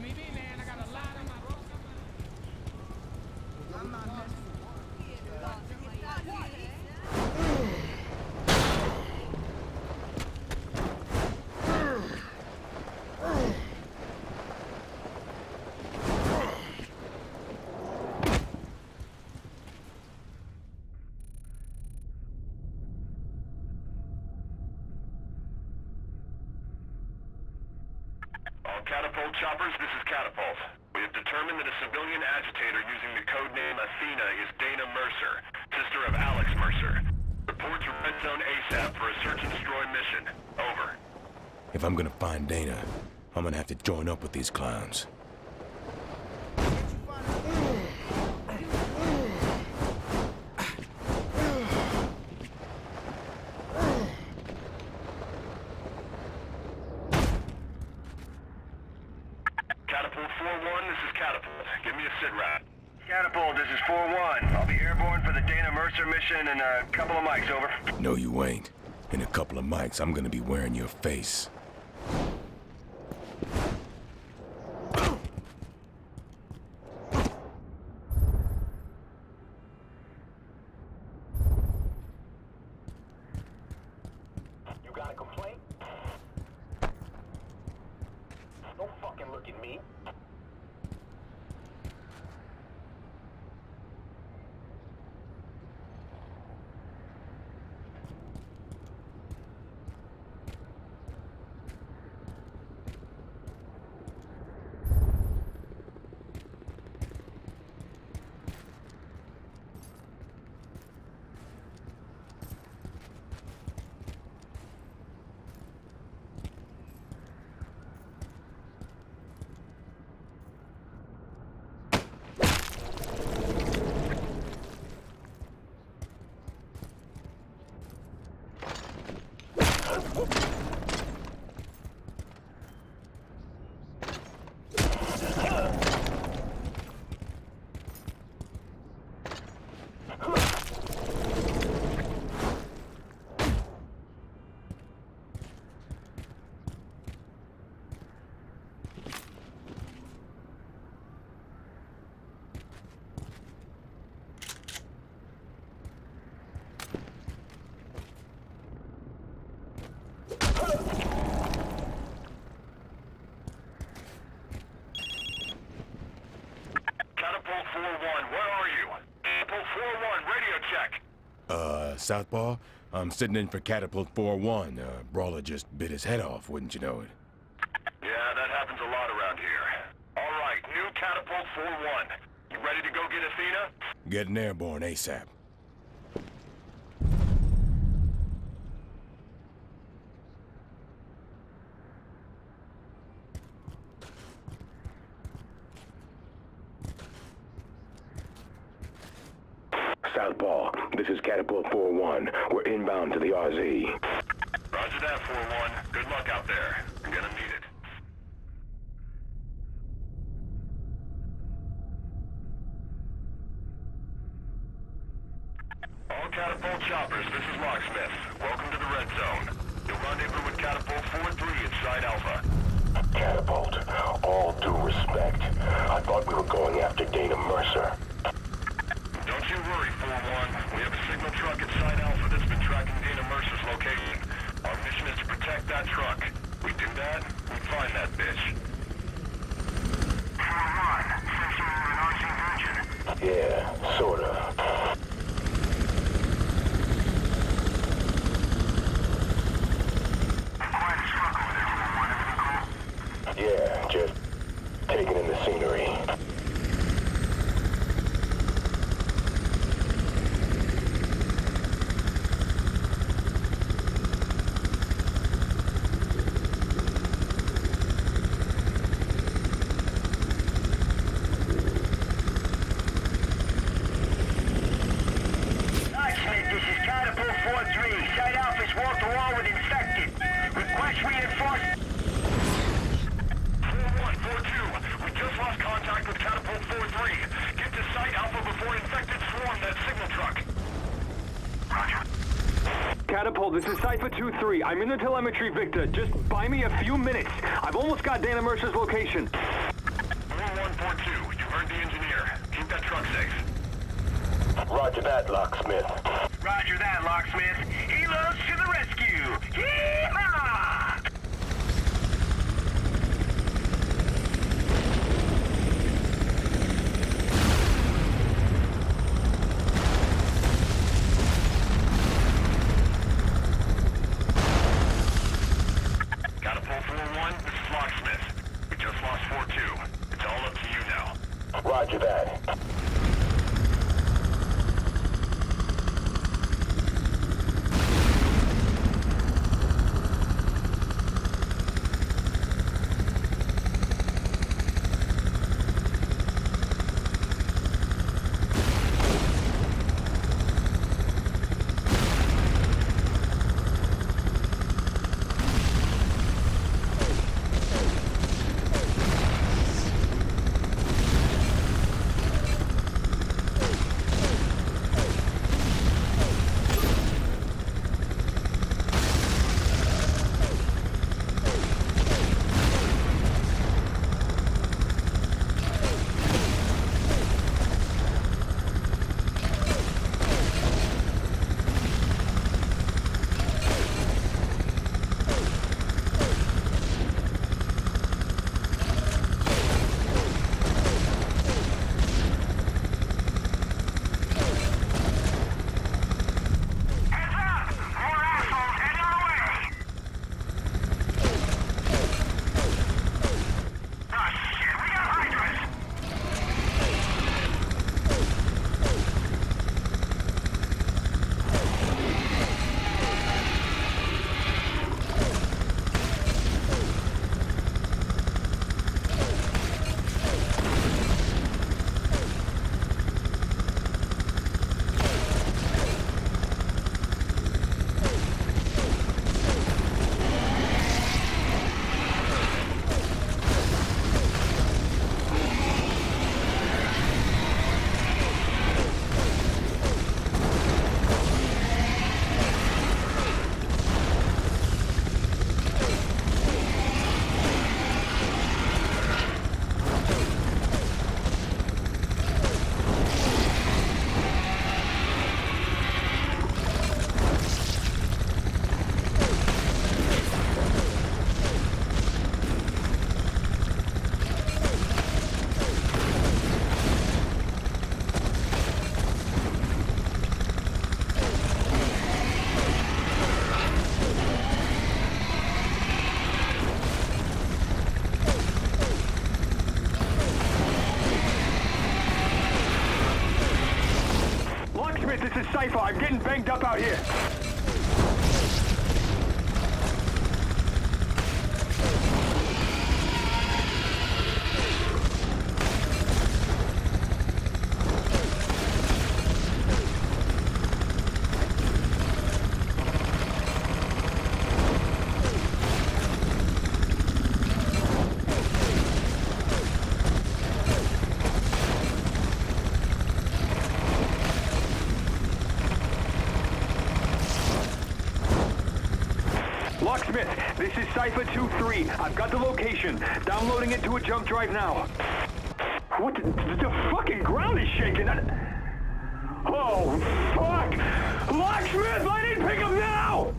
MEB All catapult choppers, this is Catapult. We have determined that a civilian agitator using the code name Athena is Dana Mercer, sister of Alex Mercer. Report to Red Zone ASAP for a search and destroy mission. Over. If I'm gonna find Dana, I'm gonna have to join up with these clowns. Mission in a couple of mics, over. No, you ain't. In a couple of mics, I'm gonna be wearing your face. You got a complaint? Don't fucking look at me. Catapult 4-1, where are you? Catapult 4-1, radio check. Uh, Southpaw? I'm sitting in for Catapult 4-1. Uh, Brawler just bit his head off, wouldn't you know it? Yeah, that happens a lot around here. All right, new Catapult 4-1. You ready to go get Athena? Getting airborne ASAP. Southpaw, this is Catapult 4-1. We're inbound to the RZ. Roger that, 4-1. Good luck out there. You're gonna need it. All Catapult choppers, this is Locksmith. Welcome to the Red Zone. You'll rendezvous with Catapult 4-3 at Site Alpha. Catapult, all due respect. I thought we were going after Dana Mercer. Don't you worry, 4-1. We have a signal truck at Site Alpha that's been tracking Dana Mercer's location. Our mission is to protect that truck. We do that, we find that bitch. 4-1, since you're an RZ virgin. Yeah, sorta. Quite a struggle there, 4-1. Everything cool? Yeah, just taking in the scenery. Locksmith, this is Catapult 4-3. Site Alpha's wall-to-wall with infected. Request reinforcements. 4-1, 4-2. We just lost contact with Catapult 4-3. Get to Site Alpha before infected swarm that signal truck. Roger. Catapult, this is Cypher 2-3. I'm in the telemetry, Victor. Just buy me a few minutes. I've almost got Dana Mercer's location. 4-2. You heard the engineer. Keep that truck safe. Roger that, locksmith. Locksmith, this is Cypher. I'm getting banged up out here. Locksmith, this is Cypher 2-3. I've got the location. Downloading it to a jump drive now. What the, the fucking ground is shaking. I- Oh, fuck I need pickup now!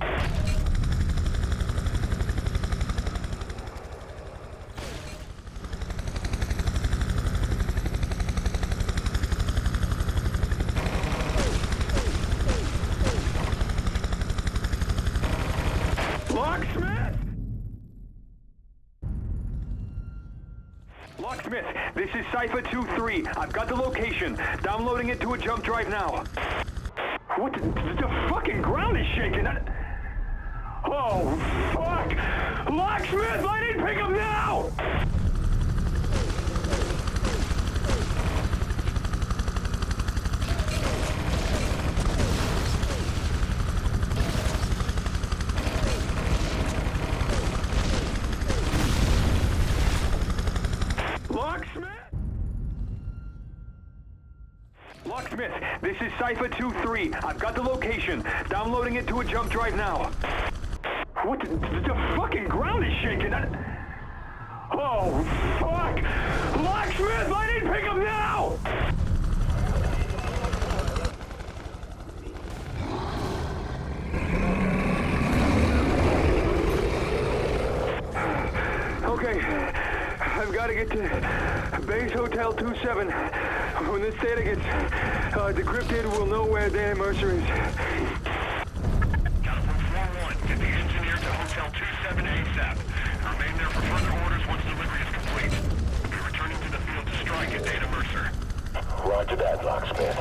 Locksmith! Locksmith, this is Cypher 2-3. I've got the location. Downloading it to a jump drive now. What the, the fucking ground is shaking. Oh, fuck! Locksmith, I need pickup now! Cypher 2-3. I've got the location. Downloading it to a jump drive now. What the, the fucking ground is shaking. I, oh, fuck! Locksmith, I need pickup now! Okay, I've got to get to Base Hotel two seven. when this data gets uh, decrypted, we'll know where Dana Mercer is. Catapult 4-1, get the engineer to Hotel 27 ASAP. Remain there for further orders once delivery is complete. We'll be returning to the field to strike at Dana Mercer. Roger that, Locksmith.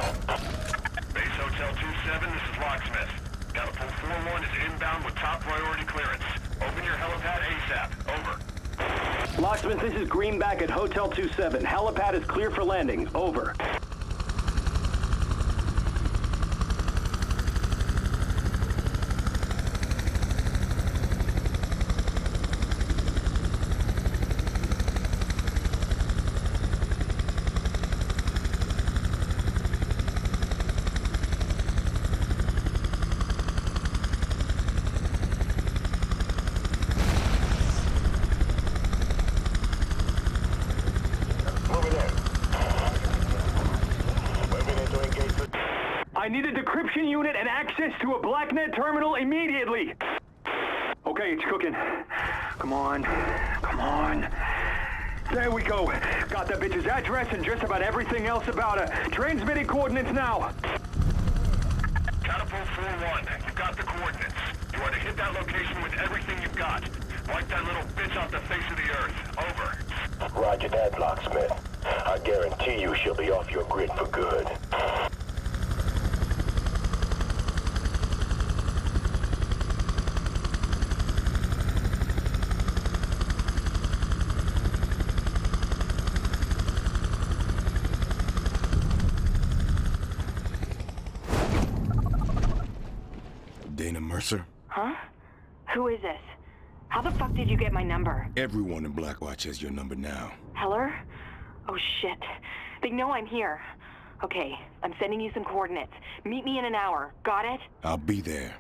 Base Hotel 27, this is Locksmith. Catapult 4-1 is inbound with top priority clearance. Open your helipad ASAP. Over. Locksmith, this is Greenback at Hotel 27. Helipad is clear for landing. Over. I need a decryption unit and access to a BlackNet terminal immediately. Okay, it's cooking. Come on. Come on. There we go. Got that bitch's address and just about everything else about her. Transmitting coordinates now. Catapult 4-1, you've got the coordinates. You are to hit that location with everything you've got. Wipe that little bitch off the face of the earth. Over. Roger that, Locksmith. I guarantee you she'll be off your grid for good. Dana Mercer? Huh? Who is this? How the fuck did you get my number? Everyone in Blackwatch has your number now. Heller? Oh shit. They know I'm here. Okay, I'm sending you some coordinates. Meet me in an hour. Got it? I'll be there.